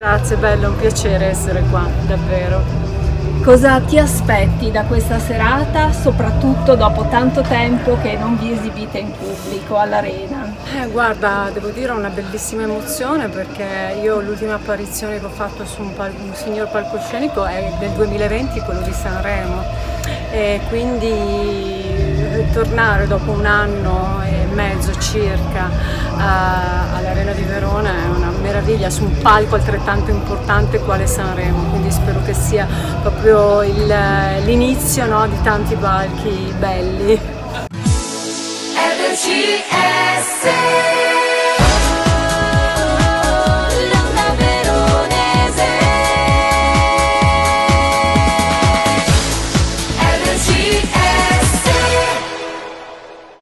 Grazie, bello, è un piacere essere qua, davvero. Cosa ti aspetti da questa serata, soprattutto dopo tanto tempo che non vi esibite in pubblico all'Arena? Eh, guarda, devo dire una bellissima emozione perché io l'ultima apparizione che ho fatto su un, pal- un signor palcoscenico è del 2020, quello di Sanremo, e quindi tornare dopo un anno e mezzo circa all'Arena meraviglia su un palco altrettanto importante quale Sanremo, quindi spero che sia proprio l'inizio no, di tanti palchi belli.